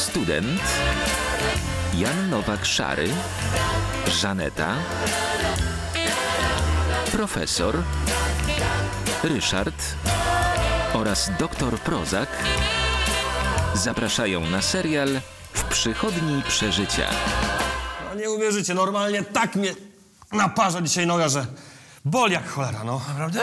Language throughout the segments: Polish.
Student Jan Nowak-Szary, Żaneta, profesor Ryszard oraz doktor Prozak zapraszają na serial w przychodni przeżycia. No nie uwierzycie, normalnie tak mnie naparza dzisiaj noga, że boli jak cholera, no. Naprawdę?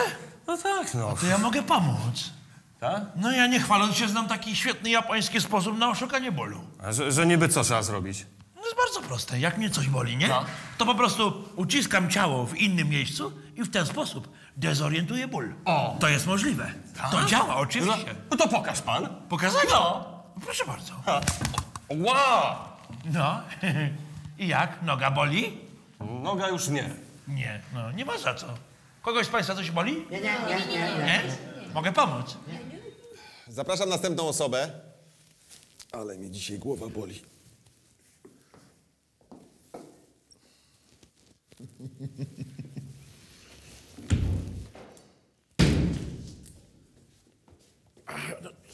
No tak, no. To ja mogę pomóc. Tak? No ja nie chwaląc się znam taki świetny japoński sposób na oszukanie bólu. A że, że niby co trzeba zrobić? No jest bardzo proste. Jak mnie coś boli, nie? No. To po prostu uciskam ciało w innym miejscu i w ten sposób dezorientuję ból. O. To jest możliwe. To działa, oczywiście. no to pokaż pan. Pokazać? No. Proszę bardzo. Wow! No. I jak? Noga boli? Noga już nie. Nie, no nie ma za co. Kogoś z Państwa coś boli? Nie, nie, nie, nie, nie. Nie? Mogę pomóc. Zapraszam następną osobę. Ale mnie dzisiaj głowa boli.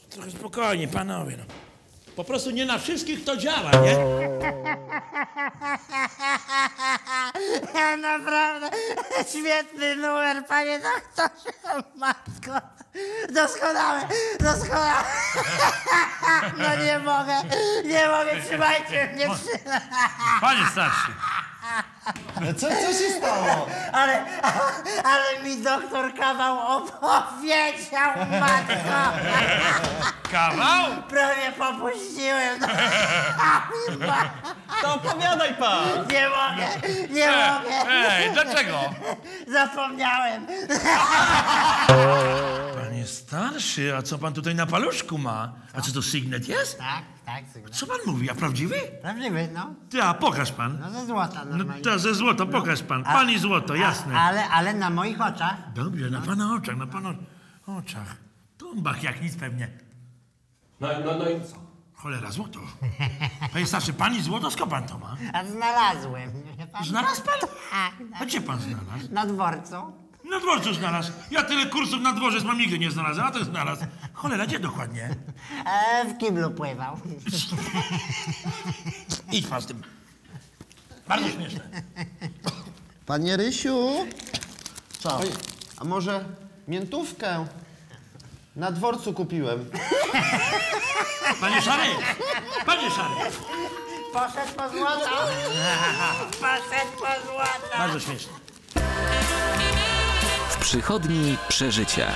Trochę spokojnie, panowie. No. Po prostu nie na wszystkich to działa, nie? Naprawdę świetny numer, panie doktorze. Matko, doskonały, doskonały. No nie mogę, nie mogę, trzymajcie mnie. Panie starszy. Co, co się stało? ale, ale mi doktor kawał opowiedział, matko. Kawał? Prawie popuściłem. To opowiadaj pan! Nie mogę, nie E, mogę. ej, dlaczego? Zapomniałem. Starszy, a co pan tutaj na paluszku ma? A co to sygnet jest? Tak, tak, sygnał. Co pan mówi, a prawdziwy? Prawdziwy, no. Ty, a pokaż pan. No ze złota No normalnie. to ze złoto, pokaż pan. A- Pani złoto, a- jasne. Ale, ale na moich oczach. Dobrze, na pana oczach, na pana oczach. Tumbach jak nic pewnie. No, no, no i co? Cholera, złoto. Panie starszy, pani złoto, skąd pan to ma? A znalazłem. Znalazł pan? Tak, A tak. gdzie pan znalazł? Na dworcu. Na dworcu znalazł. Ja tyle kursów na dworze mam nigdy nie znalazłem, a to znalazł. Cholera, gdzie dokładnie? E, w kiblu pływał. Idź pan z tym. Bardzo śmieszne. Panie Rysiu? Co? A może miętówkę? Na dworcu kupiłem. Panie Szary! Panie Szary! Poszedł po złoto. Poszedł po złoto. Bardzo śmieszne. Przychodni przeżycia.